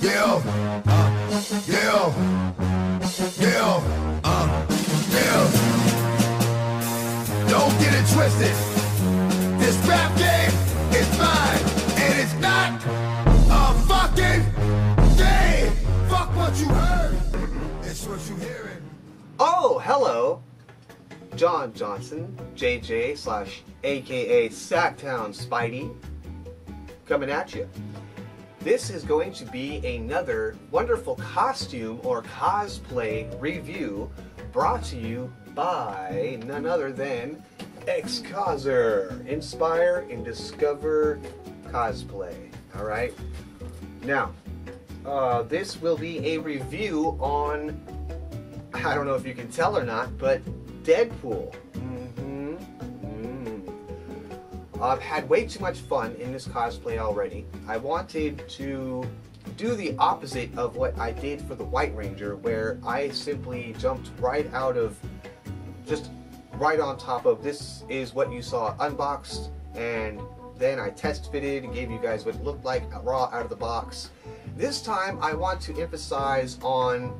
Yeah, uh, yeah, yeah, uh, yeah. Don't get it twisted. This rap game is mine, and it's not a fucking game. Fuck what you heard. It's what you hearing. Oh, hello. John Johnson, JJ slash AKA Sactown Spidey, coming at you. This is going to be another wonderful costume or cosplay review brought to you by none other than XCOSER. Inspire and discover cosplay. All right. Now, uh, this will be a review on I don't know if you can tell or not, but Deadpool. I've had way too much fun in this cosplay already. I wanted to do the opposite of what I did for the White Ranger, where I simply jumped right out of, just right on top of this is what you saw unboxed, and then I test fitted and gave you guys what it looked like raw out of the box. This time I want to emphasize on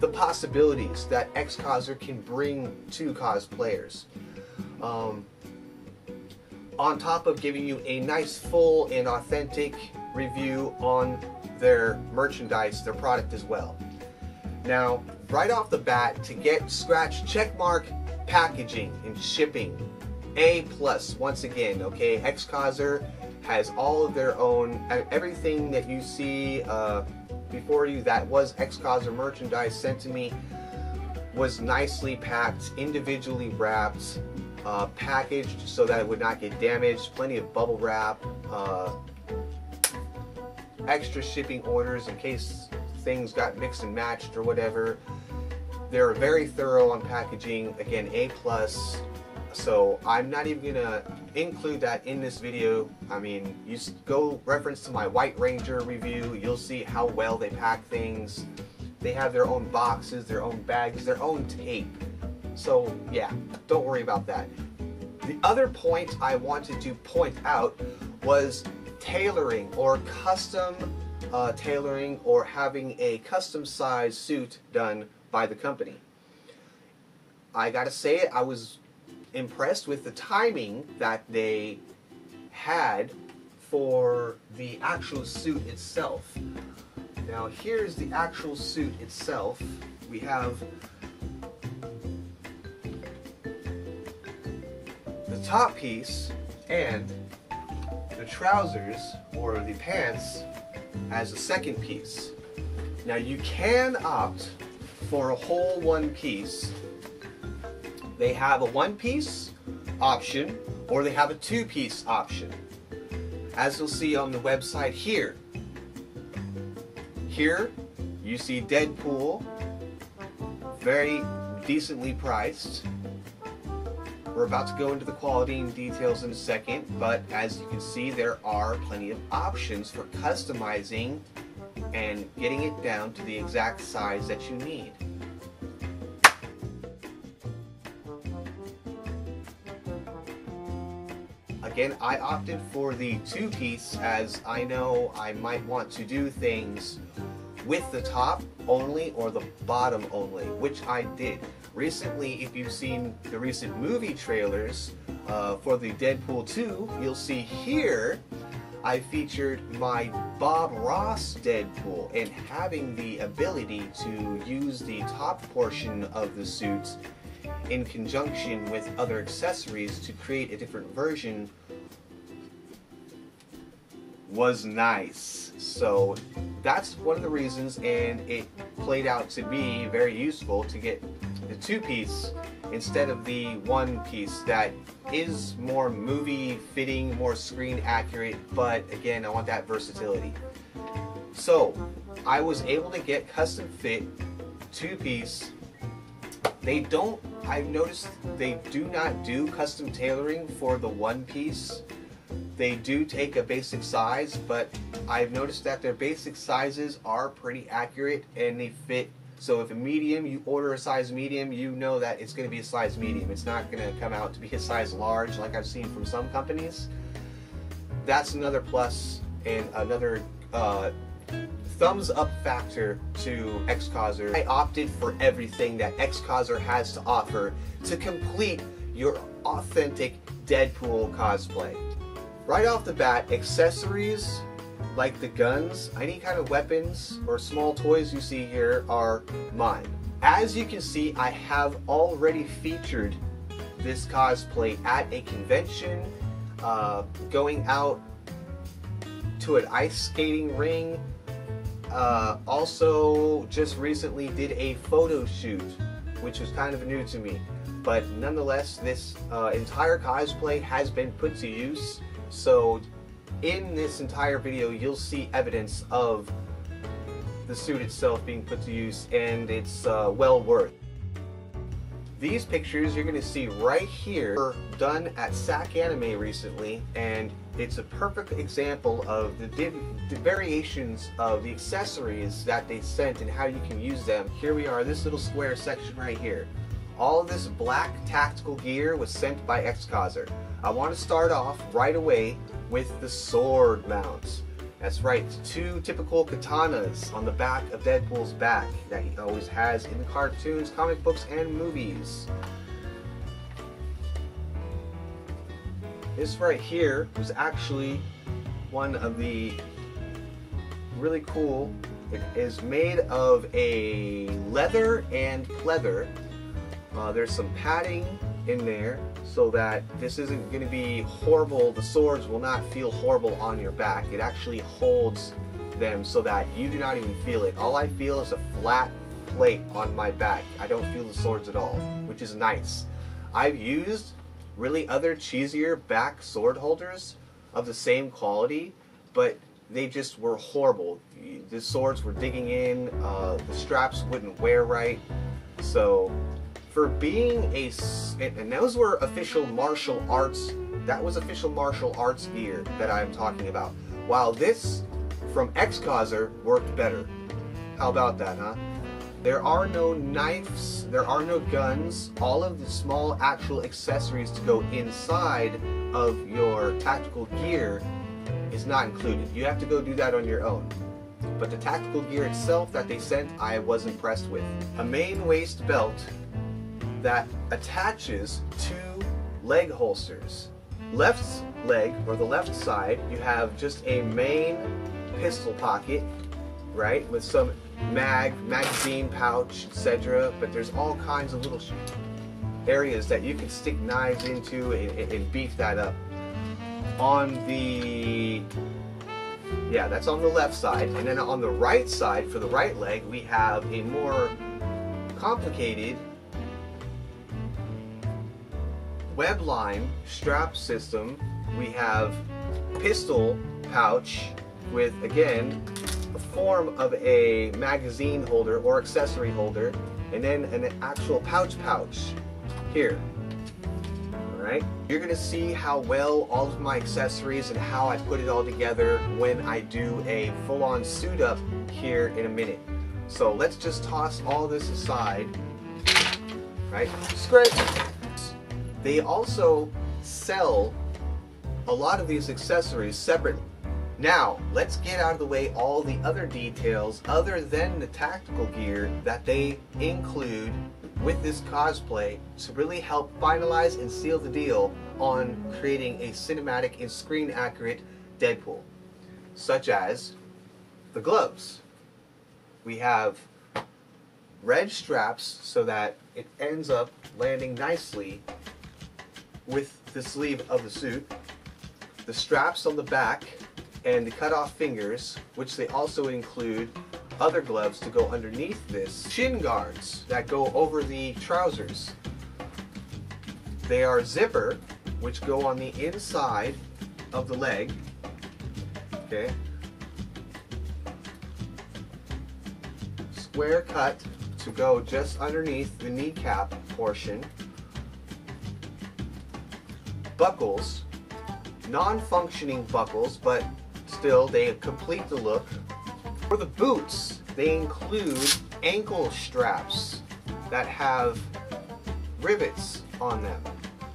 the possibilities that XCOSER can bring to cosplayers. Um, on top of giving you a nice, full, and authentic review on their merchandise, their product as well. Now, right off the bat, to get scratch checkmark packaging and shipping, A plus once again. Okay, XCOSER has all of their own everything that you see. Uh, before you that was XCOSER merchandise sent to me was nicely packed, individually wrapped, uh, packaged so that it would not get damaged. Plenty of bubble wrap, uh, extra shipping orders in case things got mixed and matched or whatever. They're very thorough on packaging. Again, A plus. So I'm not even gonna include that in this video. I mean, you go reference to my White Ranger review. You'll see how well they pack things. They have their own boxes, their own bags, their own tape. So yeah, don't worry about that. The other point I wanted to point out was tailoring or custom uh, tailoring or having a custom size suit done by the company. I gotta say it, I was impressed with the timing that they had for the actual suit itself. Now here's the actual suit itself. We have top piece and the trousers or the pants as a second piece. Now you can opt for a whole one piece they have a one piece option or they have a two piece option. As you'll see on the website here. Here you see Deadpool, very decently priced. We're about to go into the quality and details in a second, but as you can see, there are plenty of options for customizing and getting it down to the exact size that you need. Again, I opted for the two-piece as I know I might want to do things with the top only or the bottom only, which I did. Recently, if you've seen the recent movie trailers uh, for the Deadpool 2, you'll see here I featured my Bob Ross Deadpool and having the ability to use the top portion of the suit in conjunction with other accessories to create a different version was nice. So that's one of the reasons, and it played out to be very useful to get the two piece instead of the one piece that is more movie fitting, more screen accurate, but again, I want that versatility. So I was able to get custom fit two piece. They don't, I've noticed they do not do custom tailoring for the one piece they do take a basic size, but I've noticed that their basic sizes are pretty accurate and they fit. So if a medium, you order a size medium, you know that it's going to be a size medium. It's not going to come out to be a size large like I've seen from some companies. That's another plus and another uh, thumbs up factor to XCOSER. I opted for everything that XCOSER has to offer to complete your authentic Deadpool cosplay. Right off the bat, accessories like the guns, any kind of weapons or small toys you see here are mine. As you can see, I have already featured this cosplay at a convention, uh, going out to an ice skating ring. Uh, also, just recently did a photo shoot, which was kind of new to me. But nonetheless, this uh, entire cosplay has been put to use. So, in this entire video, you'll see evidence of the suit itself being put to use, and it's uh, well worth. These pictures you're going to see right here were done at SAC Anime recently, and it's a perfect example of the, the, variations of the accessories that they sent and how you can use them. Here we are, this little square section right here. All this black tactical gear was sent by XCOSER. I want to start off right away with the sword mounts. That's right, two typical katanas on the back of Deadpool's back that he always has in the cartoons, comic books, and movies. This right here was actually one of the really cool. It is made of a leather and pleather. Uh, there's some padding in there so that this isn't going to be horrible. The swords will not feel horrible on your back. It actually holds them so that you do not even feel it. All I feel is a flat plate on my back. I don't feel the swords at all, which is nice. I've used really other cheesier back sword holders of the same quality, but they just were horrible. The swords were digging in, uh, the straps wouldn't wear right, so for being a and those were official martial arts that was official martial arts gear that I'm talking about. While this from XCOSER worked better. How about that huh? There are no knives there are no guns. All of the small actual accessories to go inside of your tactical gear is not included. You have to go do that on your own. But the tactical gear itself that they sent I was impressed with. A main waist belt that attaches two leg holsters. Left leg, or the left side, you have just a main pistol pocket, right, with some mag, magazine pouch, etc. But there's all kinds of little areas that you can stick knives into and, and beef that up. On the yeah, that's on the left side. And then on the right side, for the right leg, we have a more complicated webline strap system, we have pistol pouch with, again, a form of a magazine holder or accessory holder, and then an actual pouch pouch here. Alright? You're going to see how well all of my accessories and how I put it all together when I do a full-on suit up here in a minute. So let's just toss all this aside. Right? Script. They also sell a lot of these accessories separately. Now, let's get out of the way all the other details other than the tactical gear that they include with this cosplay to really help finalize and seal the deal on creating a cinematic and screen accurate Deadpool, such as the gloves. We have red straps so that it ends up landing nicely with the sleeve of the suit, the straps on the back, and the cut-off fingers, which they also include other gloves to go underneath this, shin guards that go over the trousers. They are zipper, which go on the inside of the leg. Okay. Square cut to go just underneath the kneecap portion buckles, non-functioning buckles, but still they complete the look. For the boots, they include ankle straps that have rivets on them.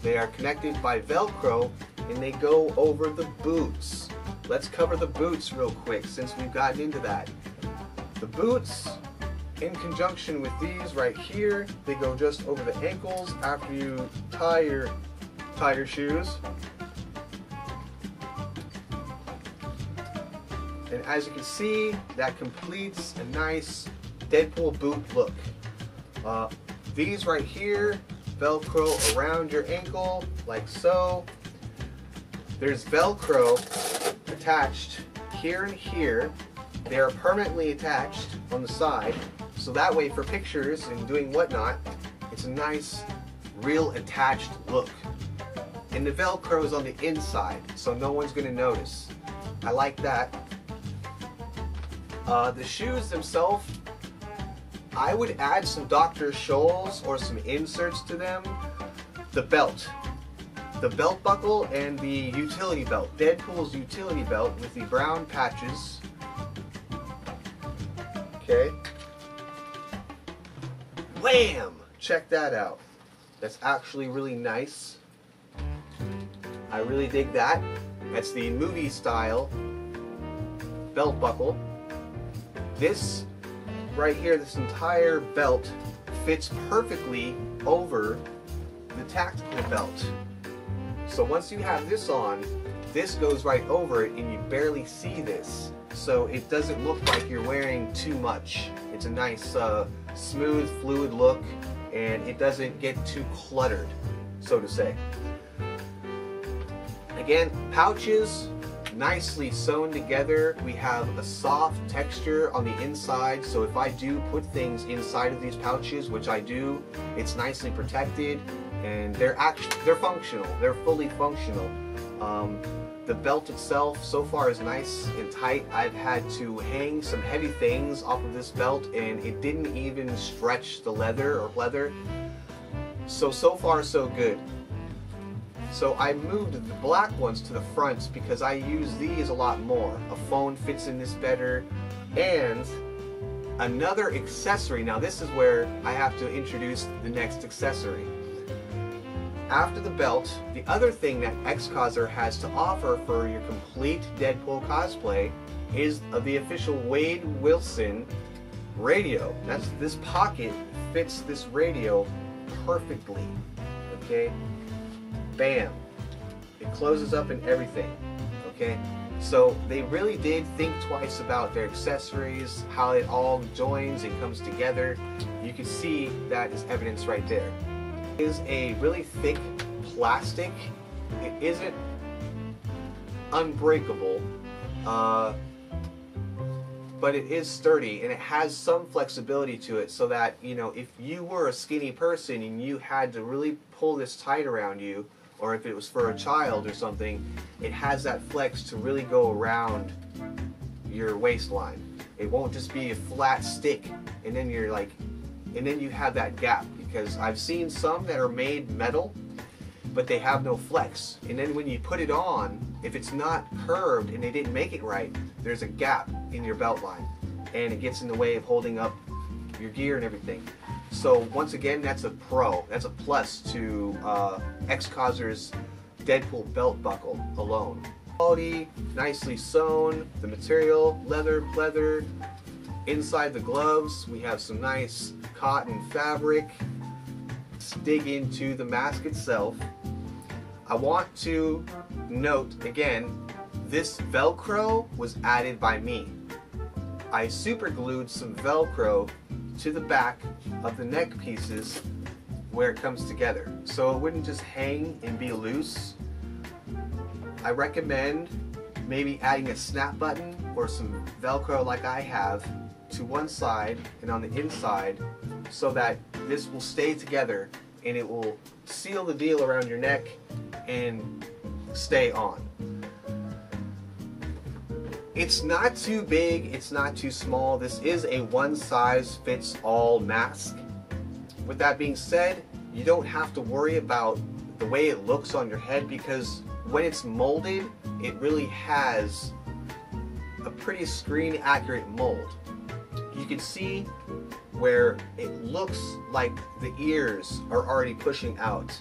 They are connected by Velcro and they go over the boots. let's cover the boots real quick since we've gotten into that. The boots, in conjunction with these right here, they go just over the ankles after you tie your, your shoes. And as you can see, that completes a nice Deadpool boot look. Uh, these right here, Velcro around your ankle, like so. There's Velcro attached here and here. They are permanently attached on the side, so that way for pictures and doing whatnot, it's a nice, real attached look. And the Velcro is on the inside, so no one's gonna notice. I like that. Uh, the shoes themselves, I would add some Dr. Scholl's or some inserts to them. The belt. The belt buckle and the utility belt. Deadpool's utility belt with the brown patches. Okay. Wham! Check that out. That's actually really nice. I really dig that. That's the movie style belt buckle. This right here, this entire belt fits perfectly over the tactical belt. So once you have this on, this goes right over it and you barely see this. So it doesn't look like you're wearing too much. It's a nice, uh, smooth, fluid look and it doesn't get too cluttered, so to say. Again, pouches, nicely sewn together. We have a soft texture on the inside, so if I do put things inside of these pouches, which I do, it's nicely protected and they're actually they're functional. They're fully functional. Um, the belt itself so far is nice and tight. I've had to hang some heavy things off of this belt and it didn't even stretch the leather or leather. So, so far so good. So I moved the black ones to the front because I use these a lot more. A phone fits in this better. And another accessory, now this is where I have to introduce the next accessory. After the belt, the other thing that XCOSER has to offer for your complete Deadpool cosplay is the official Wade Wilson radio. That's this pocket fits this radio perfectly. Okay? Bam. It closes up and everything. Okay? So they really did think twice about their accessories, how it all joins and comes together. You can see that is evidence right there is a really thick plastic. It isn't unbreakable, uh, but it is sturdy and it has some flexibility to it so that, you know, if you were a skinny person and you had to really pull this tight around you, or if it was for a child or something, it has that flex to really go around your waistline. It won't just be a flat stick and then you're like, and then you have that gap because I've seen some that are made metal but they have no flex and then when you put it on if it's not curved and they didn't make it right there's a gap in your belt line and it gets in the way of holding up your gear and everything so once again that's a pro that's a plus to uh, XCOSER's Deadpool belt buckle alone quality nicely sewn the material leather leather inside the gloves we have some nice cotton fabric Let's dig into the mask itself. I want to note again, this Velcro was added by me. I super glued some Velcro to the back of the neck pieces where it comes together. So it wouldn't just hang and be loose. I recommend maybe adding a snap button or some Velcro like I have to one side and on the inside so that this will stay together and it will seal the deal around your neck and stay on. It's not too big, it's not too small. This is a one size fits all mask. With that being said, you don't have to worry about the way it looks on your head because when it's molded, it really has a pretty screen accurate mold. You can see where it looks like the ears are already pushing out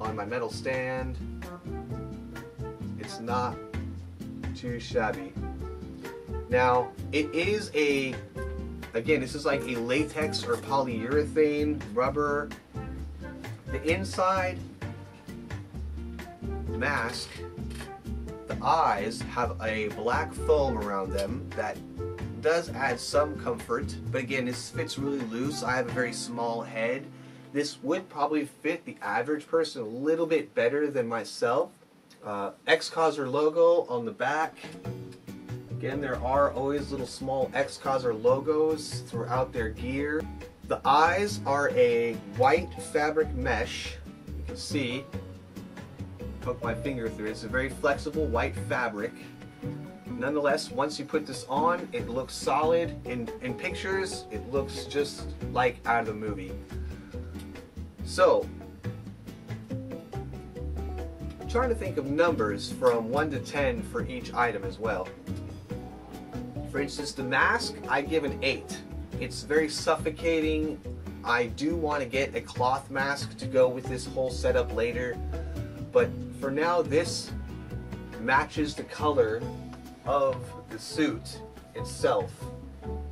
on my metal stand. It's not too shabby. Now, it is a, again, this is like a latex or polyurethane rubber. The inside mask, the eyes have a black foam around them that does add some comfort, but again, this fits really loose. I have a very small head. This would probably fit the average person a little bit better than myself. Uh, XCOSER logo on the back. Again, there are always little small XCOSER logos throughout their gear. The eyes are a white fabric mesh. You can see, poke my finger through it. It's a very flexible white fabric. Nonetheless, once you put this on, it looks solid. In, in pictures, it looks just like out of the movie. So, I'm trying to think of numbers from 1 to 10 for each item as well. For instance, the mask, I give an 8. It's very suffocating. I do want to get a cloth mask to go with this whole setup later. But for now, this matches the color of the suit itself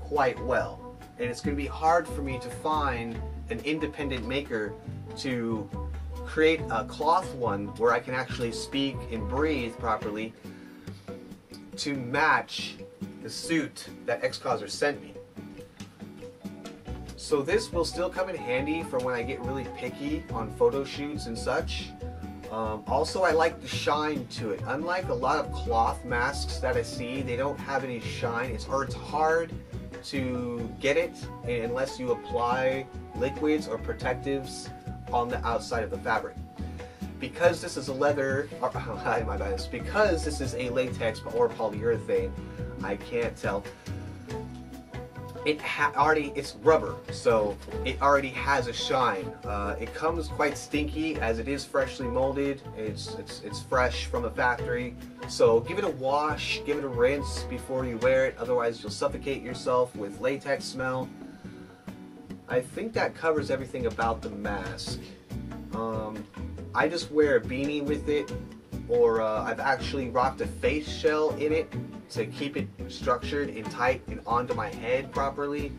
quite well. And it's going to be hard for me to find an independent maker to create a cloth one where I can actually speak and breathe properly to match the suit that XCOSER sent me. So this will still come in handy for when I get really picky on photo shoots and such. Um, also, I like the shine to it. Unlike a lot of cloth masks that I see, they don't have any shine. It's, or it's hard to get it unless you apply liquids or protectives on the outside of the fabric. Because this is a leather, or, my bad, because this is a latex or polyurethane, I can't tell. It already, it's rubber, so it already has a shine. Uh, it comes quite stinky as it is freshly molded. It's, it's, it's fresh from the factory. So give it a wash, give it a rinse before you wear it. Otherwise you'll suffocate yourself with latex smell. I think that covers everything about the mask. Um, I just wear a beanie with it or uh, I've actually rocked a face shell in it to keep it structured and tight and onto my head properly.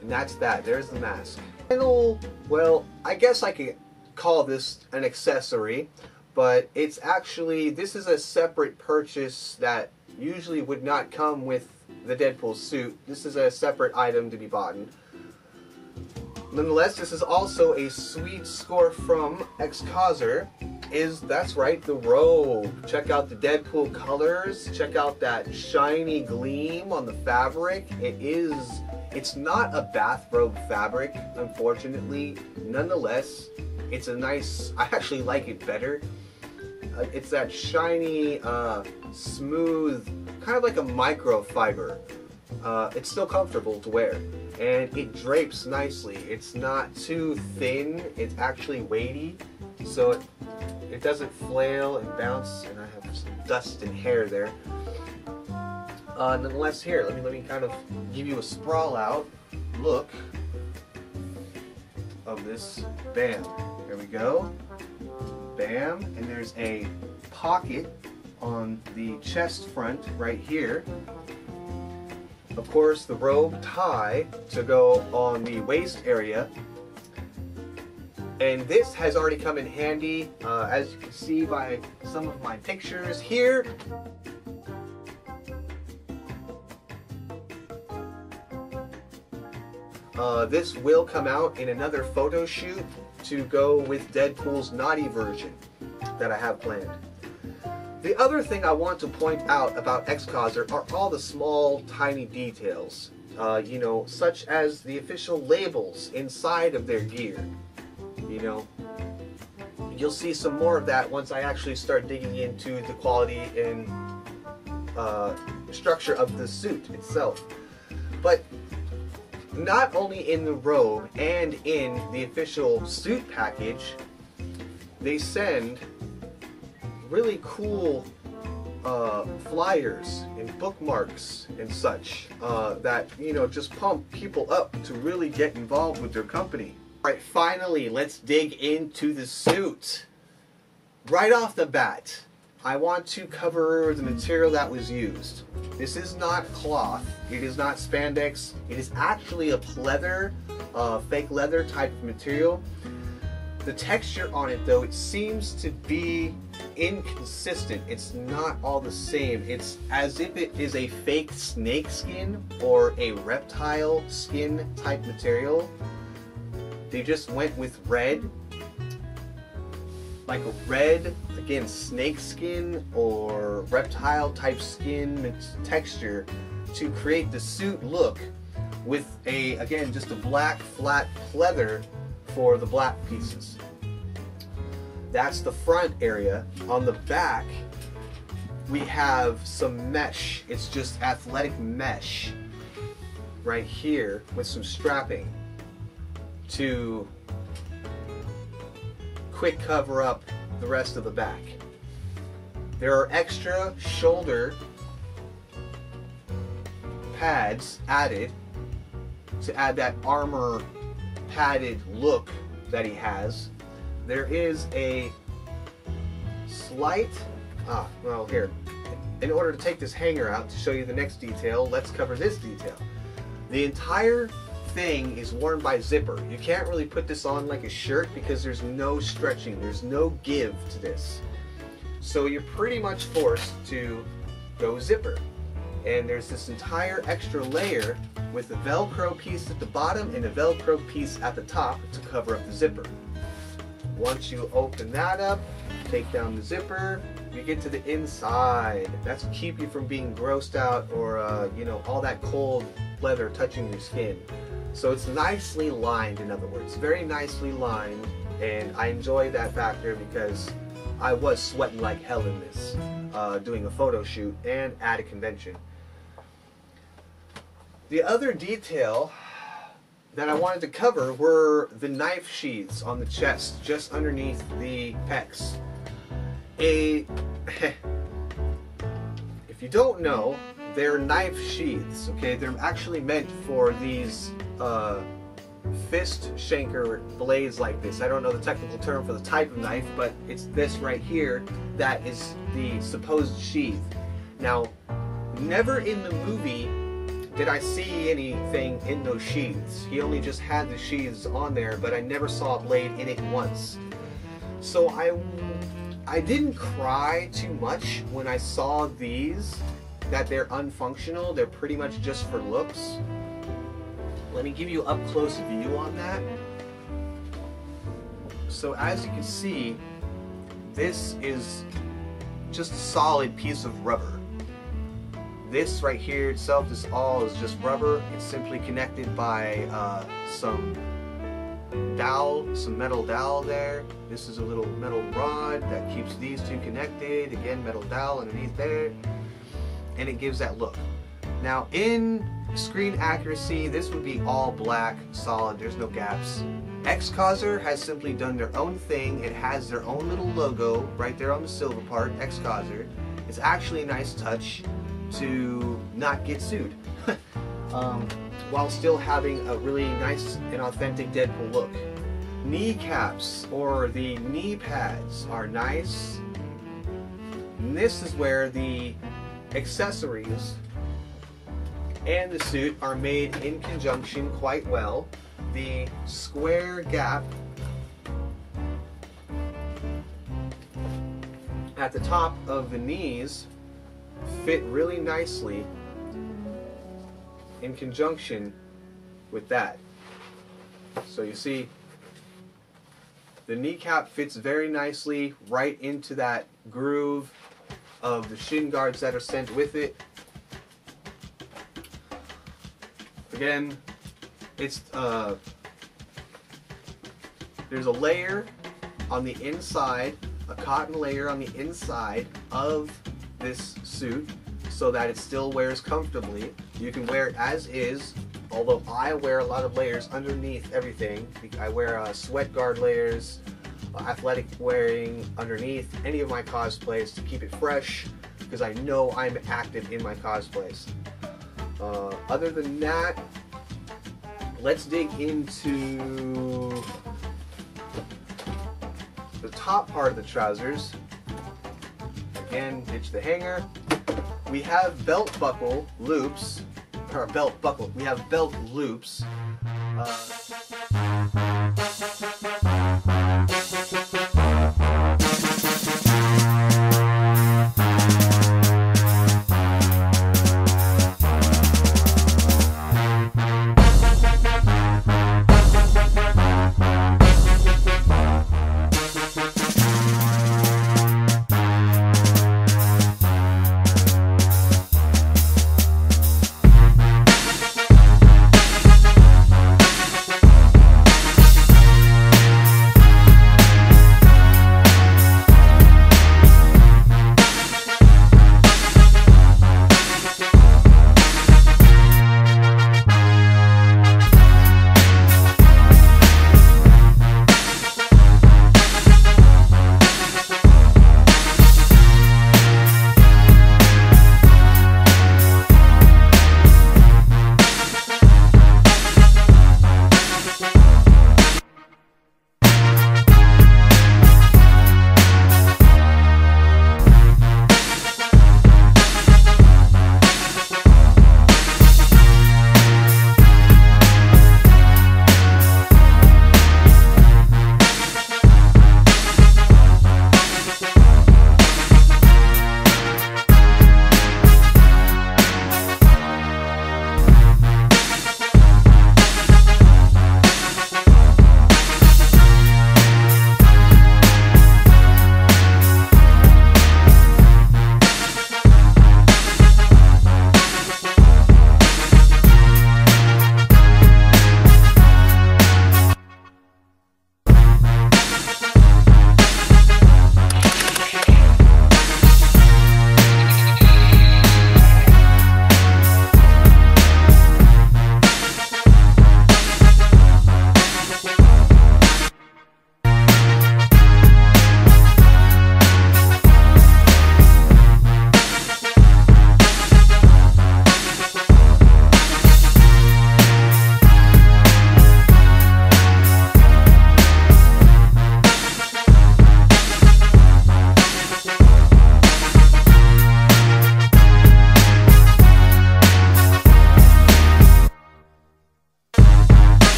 And that's that. There's the mask. Final, well, I guess I could call this an accessory, but it's actually, this is a separate purchase that usually would not come with the Deadpool suit. This is a separate item to be bought. Nonetheless, this is also a sweet score from XCOSER is, that's right, the robe. Check out the Deadpool colors. Check out that shiny gleam on the fabric. It is, it's not a bathrobe fabric, unfortunately. Nonetheless, it's a nice, I actually like it better. Uh, it's that shiny, uh, smooth, kind of like a microfiber. Uh, it's still comfortable to wear and it drapes nicely. It's not too thin, it's actually weighty, so it it doesn't flail and bounce, and I have some dust and hair there. Uh, nonetheless, here, let me let me kind of give you a sprawl out look of this. Bam. There we go. Bam. And there's a pocket on the chest front right here. Of course, the robe tie to go on the waist area and this has already come in handy, uh, as you can see by some of my pictures here. Uh, this will come out in another photo shoot to go with Deadpool's naughty version that I have planned. The other thing I want to point out about XCOSER are all the small, tiny details. Uh, you know, such as the official labels inside of their gear you know. You'll see some more of that once I actually start digging into the quality and uh, structure of the suit itself. But not only in the robe and in the official suit package, they send really cool uh, flyers and bookmarks and such uh, that you know just pump people up to really get involved with their company. Alright, finally, let's dig into the suit. Right off the bat, I want to cover the material that was used. This is not cloth, it is not spandex, it is actually a pleather, uh, fake leather type of material. The texture on it though, it seems to be inconsistent. It's not all the same. It's as if it is a fake snake skin or a reptile skin type material. They just went with red like a red, again, snake skin or reptile type skin texture to create the suit look with a, again, just a black flat pleather for the black pieces. That's the front area. On the back, we have some mesh. It's just athletic mesh right here with some strapping to quick cover up the rest of the back. There are extra shoulder pads added to add that armor padded look that he has. There is a slight, ah, well here, in order to take this hanger out to show you the next detail, let's cover this detail. The entire thing is worn by zipper. You can't really put this on like a shirt because there's no stretching, there's no give to this. So you're pretty much forced to go zipper. And there's this entire extra layer with a Velcro piece at the bottom and a Velcro piece at the top to cover up the zipper. Once you open that up, take down the zipper, you get to the inside. That's keep you from being grossed out or, uh, you know, all that cold leather touching your skin. So it's nicely lined, in other words, very nicely lined, and I enjoy that factor because I was sweating like hell in this, uh, doing a photo shoot and at a convention. The other detail that I wanted to cover were the knife sheaths on the chest, just underneath the pecs. A, if you don't know, they're knife sheaths, okay? They're actually meant for these uh, fist shanker blades like this. I don't know the technical term for the type of knife, but it's this right here that is the supposed sheath. Now, never in the movie did I see anything in those sheaths. He only just had the sheaths on there, but I never saw a blade in it once. So I, I didn't cry too much when I saw these, that they're unfunctional. They're pretty much just for looks. Let me give you up close view on that. So as you can see, this is just a solid piece of rubber. This right here itself, this all is just rubber. It's simply connected by uh, some dowel, some metal dowel there. This is a little metal rod that keeps these two connected. Again, metal dowel underneath there. And it gives that look. Now in screen accuracy, this would be all black, solid, there's no gaps. XCOSER has simply done their own thing. It has their own little logo right there on the silver part, XCOSER. It's actually a nice touch to not get sued. um, while still having a really nice and authentic Deadpool look. Kneecaps or the knee pads are nice. And this is where the accessories and the suit are made in conjunction quite well. The square gap at the top of the knees fit really nicely in conjunction with that. So you see the kneecap fits very nicely right into that groove of the shin guards that are sent with it again, it's uh, there's a layer on the inside, a cotton layer on the inside of this suit so that it still wears comfortably. You can wear it as is, although I wear a lot of layers underneath everything. I wear uh, sweat guard layers, athletic wearing underneath any of my cosplays to keep it fresh because I know I'm active in my cosplays. Uh, other than that, let's dig into the top part of the trousers. again, ditch the hanger. We have belt buckle loops, or belt buckle, we have belt loops. Uh,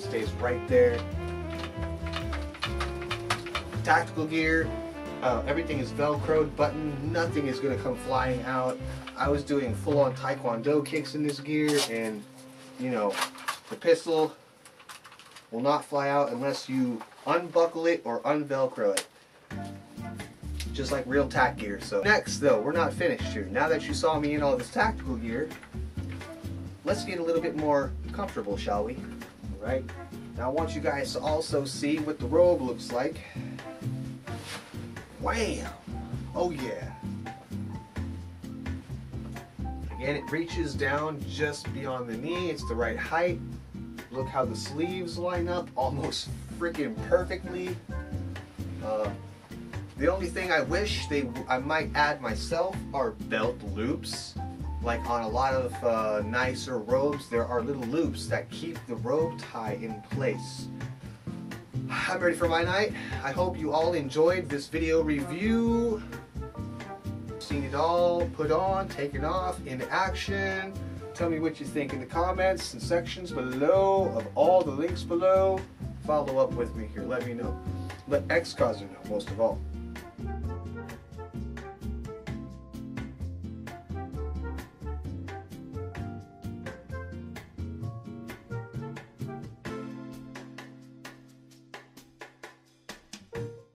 it stays right there. Tactical gear. Uh, everything is velcroed button. Nothing is gonna come flying out. I was doing full-on taekwondo kicks in this gear, and you know, the pistol will not fly out unless you unbuckle it or unvelcro it. Just like real tack gear. So next though, we're not finished here. Now that you saw me in all this tactical gear, let's get a little bit more comfortable, shall we? Alright. Now I want you guys to also see what the robe looks like. Wham! Oh yeah. Again, it reaches down just beyond the knee. It's the right height. Look how the sleeves line up almost freaking perfectly. Uh, the only thing I wish they I might add myself are belt loops. Like on a lot of uh, nicer robes, there are little loops that keep the robe tie in place. I'm ready for my night. I hope you all enjoyed this video review. Seen it all put on, taken off, in action. Tell me what you think in the comments and sections below of all the links below. Follow up with me here, let me know. Let X caused know most of all.